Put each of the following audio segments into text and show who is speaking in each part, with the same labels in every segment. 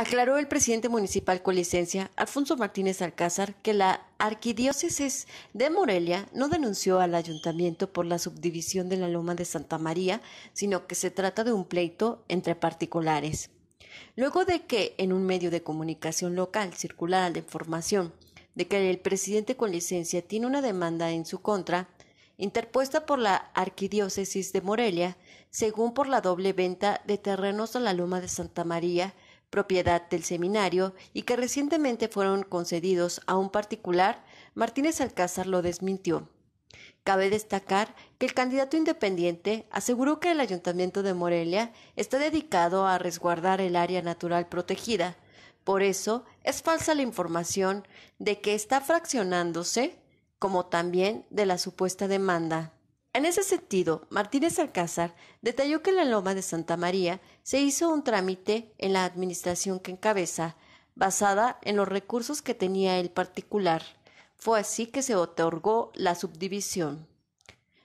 Speaker 1: Aclaró el presidente municipal con licencia, Alfonso Martínez Alcázar, que la arquidiócesis de Morelia no denunció al ayuntamiento por la subdivisión de la Loma de Santa María, sino que se trata de un pleito entre particulares. Luego de que en un medio de comunicación local circulara la información de que el presidente con licencia tiene una demanda en su contra, interpuesta por la arquidiócesis de Morelia, según por la doble venta de terrenos a la Loma de Santa María, propiedad del seminario y que recientemente fueron concedidos a un particular, Martínez Alcázar lo desmintió. Cabe destacar que el candidato independiente aseguró que el Ayuntamiento de Morelia está dedicado a resguardar el área natural protegida. Por eso es falsa la información de que está fraccionándose, como también de la supuesta demanda. En ese sentido, Martínez Alcázar detalló que en la Loma de Santa María se hizo un trámite en la administración que encabeza, basada en los recursos que tenía el particular. Fue así que se otorgó la subdivisión.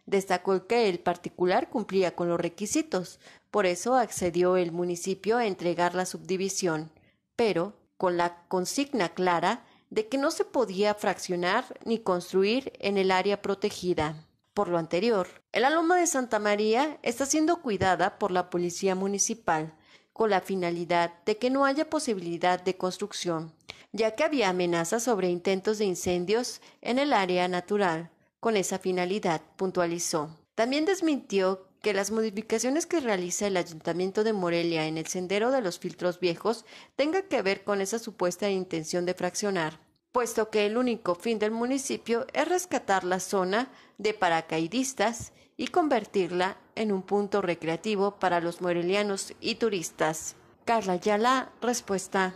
Speaker 1: Destacó que el particular cumplía con los requisitos, por eso accedió el municipio a entregar la subdivisión, pero con la consigna clara de que no se podía fraccionar ni construir en el área protegida. Por lo anterior, el Loma de Santa María está siendo cuidada por la Policía Municipal con la finalidad de que no haya posibilidad de construcción, ya que había amenazas sobre intentos de incendios en el área natural. Con esa finalidad, puntualizó. También desmintió que las modificaciones que realiza el Ayuntamiento de Morelia en el sendero de los filtros viejos tenga que ver con esa supuesta intención de fraccionar puesto que el único fin del municipio es rescatar la zona de paracaidistas y convertirla en un punto recreativo para los morelianos y turistas. Carla Yala, respuesta.